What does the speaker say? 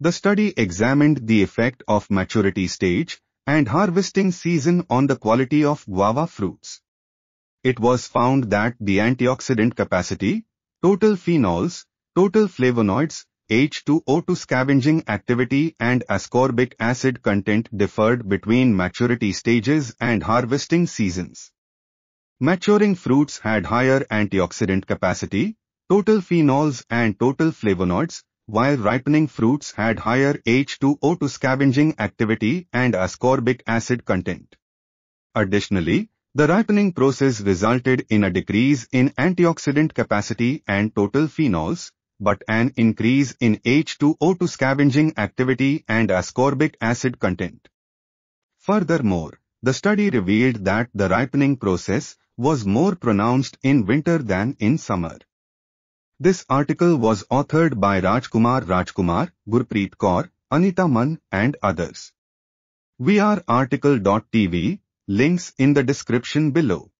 The study examined the effect of maturity stage and harvesting season on the quality of guava fruits. It was found that the antioxidant capacity, total phenols, total flavonoids, H2O2 scavenging activity and ascorbic acid content differed between maturity stages and harvesting seasons. Maturing fruits had higher antioxidant capacity, total phenols and total flavonoids, while ripening fruits had higher H2O2 scavenging activity and ascorbic acid content. Additionally, the ripening process resulted in a decrease in antioxidant capacity and total phenols, but an increase in H2O2 scavenging activity and ascorbic acid content. Furthermore, the study revealed that the ripening process was more pronounced in winter than in summer. This article was authored by Rajkumar Rajkumar, Gurpreet Kaur, Anita Mann and others. We are RTCL.TV, links in the description below.